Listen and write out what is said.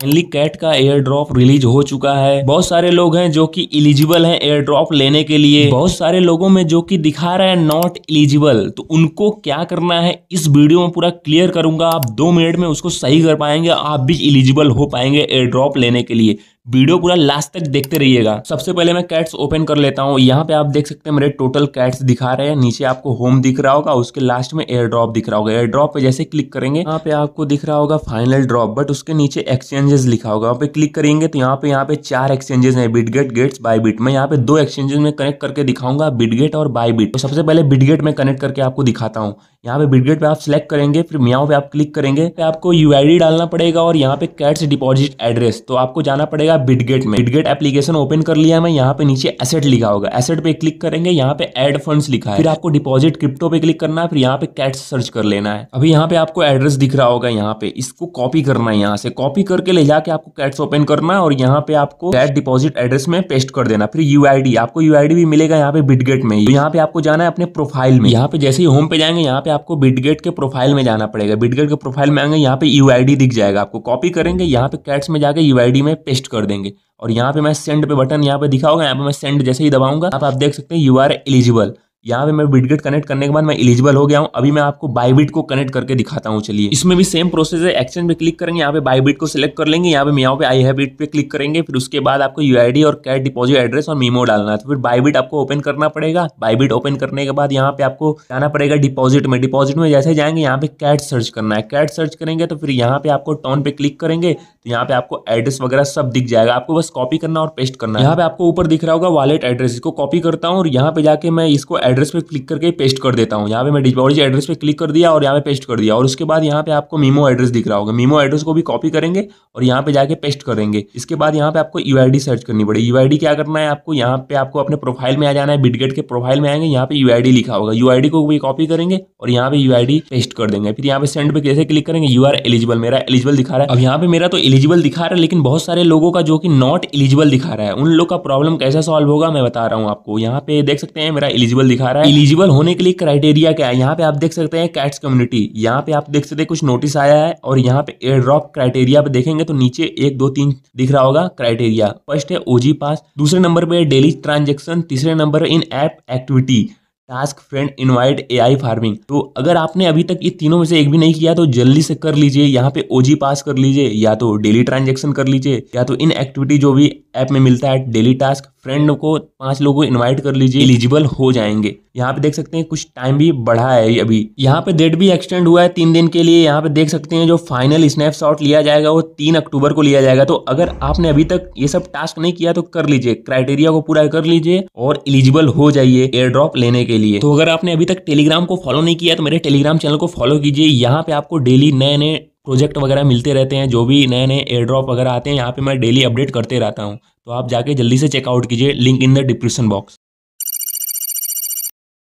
Finally cat का airdrop release हो चुका है। बहुत सारे लोग हैं जो कि इलिजिबल हैं एयर ड्रॉप लेने के लिए। बहुत सारे लोगों में जो कि दिखा रहा है नॉट इलिजिबल तो उनको क्या करना है? इस वीडियो में पूरा क्लियर करूँगा। आप दो मिनट में उसको सही कर पाएँगे। आप भी इलिजिबल हो पाएँगे एयर ड्रॉप लेने के लिए। वीडियो पूरा लास्ट तक देखते रहिएगा। सबसे पहले मैं कैट्स ओपन कर लेता हूँ। यहाँ पे आप देख सकते हैं, मेरे टोटल कैट्स दिखा रहे हैं। नीचे आपको होम दिख रहा होगा, उसके लास्ट में एयर ड्रॉप दिख रहा होगा। एयर ड्रॉप पे जैसे क्लिक करेंगे, यहाँ पे आपको दिख रहा होगा फाइनल ड्रॉप बट उसके नीचे एक्सचेंजेस लिखा होगा। वहाँ पे क्लिक करेंगे तो यहाँ पे यहाँ पे चार एक्सचेंजेस है बिटगेट गेट्स बाई बिट मैं यहाँ पे दो एक्सचेंजेस में कनेक्ट करके दिखाऊँगा बिटगेट और बाई बिट तो सबसे पहले बिटगेट में कनेक्ट करके आपको दिखाता हूँ। यहाँ पे बिटगेट पे आप सिलेक्ट करेंगे, फिर मियाओ पे आप क्लिक करेंगे। आपको यूआईडी डालना पड़ेगा और यहाँ पे कैट्स डिपॉजिट एड्रेस तो आपको जाना पड़ेगा बिटगेट में बिटगेट एप्लीकेशन ओपन कर लिया मैं यहाँ पे नीचे एसेट लिखा होगा एसेट पे क्लिक करेंगे यहाँ पे एड फंड्स लिखा है फिर आपको डिपॉजिट क्रिप्टो पे क्लिक करना है फिर यहाँ पे कैट्स सर्च कर लेना है अभी यहाँ पे आपको एड्रेस दिख रहा होगा यहाँ पे इसको कॉपी करना है यहाँ से कॉपी करके ले जाके आपको कैट्स ओपन करना है और यहाँ पे आपको कैट डिपॉजिट एड्रेस में पेस्ट कर देना फिर यूआईडी आपको यूआईडी भी मिलेगा यहाँ पे बिटगेट में तो यहाँ पे आपको जाना है अपने प्रोफ़ाइल में यहाँ पे जैसे ही होम पे जाएँगे यहाँ पे आपको बिटगेट के प्रोफ़ाइल में जाना पड़ेगा बिटगेट के प्रोफ़ाइल में आएँगे यहाँ पे यूआईडी दिख जाएगा आपको कॉपी करेंगे यहाँ पे कैट्स में जाके यूआईडी में पेस्ट कर देंगे। और यहाँ पे मैं सेंड पे बटन यहाँ पे दिखाऊँगा, यहाँ पे मैं सेंड जैसे ही दबाऊँगा, आप आप देख सकते हैं यू आर एलिजिबल यहाँ पे मैं बिटगेट कनेक्ट करने के बाद मैं एलिजिबल हो गया हूँ। अभी मैं आपको बाईबिट को कनेक्ट करके दिखाता हूँ, चलिए। इसमें भी सेम प्रोसेस है एक्सचेंज पे क्लिक करेंगे, यहाँ पे बाईबिट को सिलेक्ट कर लेंगे, यहाँ पे मियाओ पे आई हैबिट पे क्लिक करेंगे, फिर उसके बाद आपको यूआईडी और कैट डिपॉजिट एड्रेस और मीमो डालना है। तो फिर बाईबिट आपको ओपन करना पड़ेगा। बाईबिट ओपन करने के बाद यहाँ पे आपको जाना पड़ेगा डिपॉजिट में। डिपॉजिट में जैसे जाएँगे, यहाँ पे कैट सर्च करना है। कैट सर्च करेंगे तो फिर यहाँ पे आपको टॉन पे क्लिक करेंगे तो यहाँ पे आपको एड्रेस वगैरह सब दिख जाएगा। आपको बस कॉपी करना और पेस्ट करना है। यहाँ पे आपको ऊपर दिख रहा होगा वॉलेट एड्रेस इसको कॉपी करता हूँ और यहाँ पे जाके मैं इसको एड्रेस पे क्लिक करके पेस्ट कर देता हूँ यहाँ पे मैं डिपॉजिट एड्रेस पे क्लिक कर दिया और यहाँ पे पेस्ट कर दिया और उसके बाद यहाँ पे आपको मीमो एड्रेस दिख रहा होगा मीमो एड्रेस को भी कॉपी करेंगे और यहाँ पे जाके पेस्ट करेंगे इसके बाद यहाँ पे आपको यूआईडी सर्च करनी पड़ेगी यूआईडी क्या करना है आपको यहाँ पे आपको अपने प्रोफ़ाइल में आ जाना है बिटगेट के प्रोफ़ाइल में आएँगे यहाँ पे यूआईडी लिखा होगा यूआईडी को भी कॉपी करेंगे और यहाँ पे यूआईडी पेस्ट कर देंगे फिर यहाँ पे सेंड पे कैसे क्लिक करेंगे यू एलिजिबल मेरा एलिजिबल दिखा रहा है अब यहाँ पे मेरा तो एलिजिबल दिखा रहा है लेकिन बहुत सारे लोगों का जो कि नॉट एलिजिबल दिखा रहा है उन लोग का प्रॉब्लम कैसे सॉल्व होगा मैं बता रहा हूँ आपको यहाँ पे देख सकते हैं मेरा एलिजिबल दिखा रहा है। एलिजिबल होने के लिए क्राइटेरिया क्या है? यहाँ पे आप देख सकते हैं कैट्स कम्युनिटी यहाँ पे आप देख सकते हैं कुछ नोटिस आया है और यहाँ पे एयर ड्रॉप क्राइटेरिया पे देखेंगे तो नीचे एक, दो, तीन दिख रहा होगा क्राइटेरिया फ़र्स्ट है ओजी पास दूसरे नंबर पे डेली ट्रांजेक्शन तीसरे number in app activity task friend invite AI farming तो अगर आपने अभी तक ये तीनों में से एक भी नहीं किया तो जल्दी से कर लीजिए, यहाँ पे ओजी पास कर लीजिए, या तो डेली ट्रांजेक्शन कर लीजिए, या तो इन एक्टिविटी जो भी ऐप में मिलता है डेली टास्क फ्रेंड को पाँच लोगों को इनवाइट कर लीजिए एलिजिबल हो जाएँगे। यहाँ पे देख सकते हैं कुछ टाइम भी बढ़ा है अभी। यहाँ पे डेट भी एक्सटेंड हुआ है तीन दिन के लिए। यहाँ पे देख सकते हैं जो फाइनल स्नैपशॉट लिया जाएगा वो तीन अक्टूबर को लिया जाएगा। तो अगर आपने अभी तक ये सब टास्क नहीं किया तो कर लीजिए। क्राइटेरिया को पूरा कर लीजिए और एलिजिबल हो जाइए एयर ड्रॉप लेने के लिए। तो अगर आपने अभी तक टेलीग्राम को फॉलो नहीं किया तो मेरे टेलीग्राम चैनल को फॉलो कीजिए। यहाँ पे आपको डेली नए नए प्रोजेक्ट वगैरह मिलते रहते हैं, जो भी नए नए एयर ड्रॉप वगैरह आते हैं, यहाँ पे मैं डेली अपडेट करते रहता हूँ। तो आप जाके जल्दी से चेकआउट कीजिए link in the description box